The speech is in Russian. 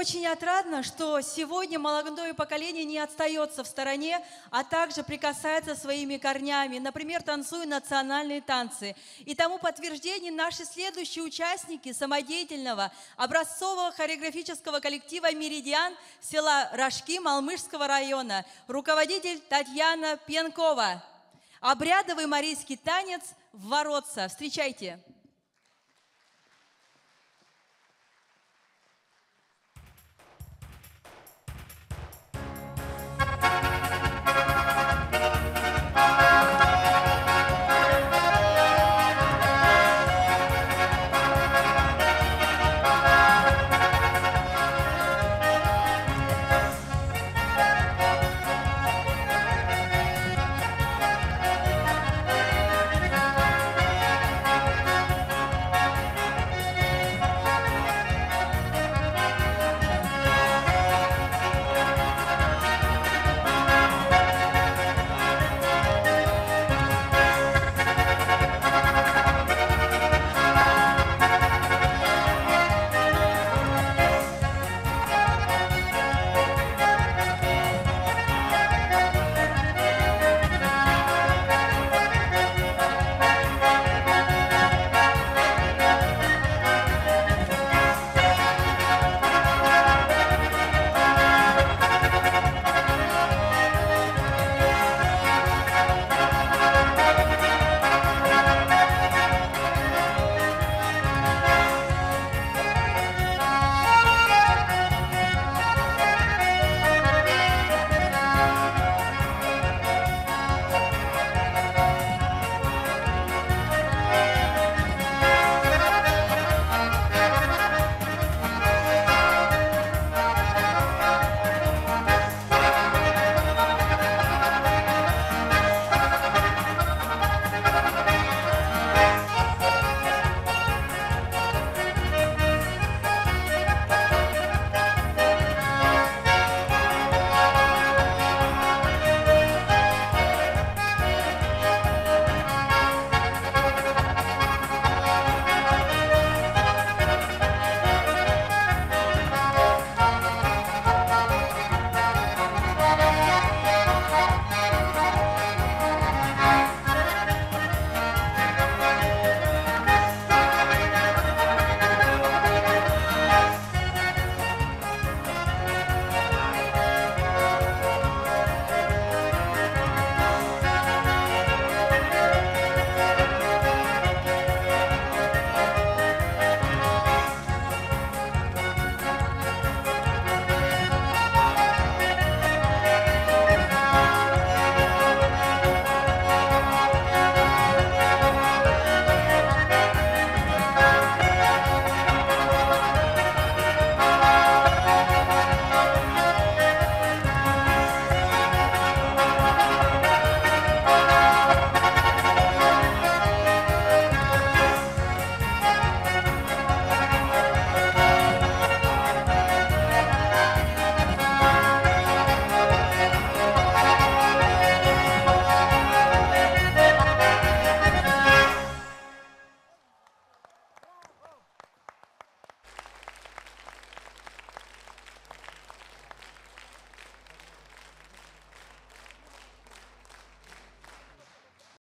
очень отрадно, что сегодня молодое поколение не остается в стороне, а также прикасается своими корнями, например, танцуя национальные танцы. И тому подтверждение наши следующие участники самодеятельного образцового хореографического коллектива «Меридиан» села Рожки Малмышского района, руководитель Татьяна Пенкова. Обрядовый марийский танец в воротца. Встречайте!